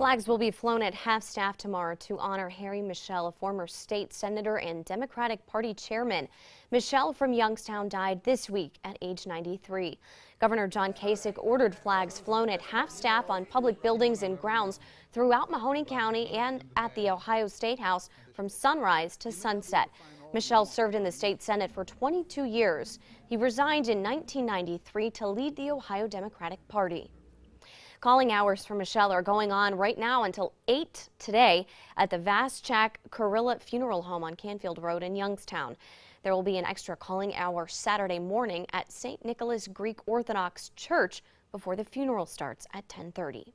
Flags will be flown at half-staff tomorrow to honor Harry Meshel, a former state senator and Democratic Party chairman. Meshel from Youngstown died this week at age 93. Governor John Kasich ordered flags flown at half-staff on public buildings and grounds throughout Mahoning County and at the Ohio State House from sunrise to sunset. Meshel served in the state Senate for 22 years. He resigned in 1993 to lead the Ohio Democratic Party. Calling hours for Meshel are going on right now until 8 today at the Vaschak Kurilla Funeral Home on Canfield Road in Youngstown. There will be an extra calling hour Saturday morning at St. Nicholas Greek Orthodox Church before the funeral starts at 1030.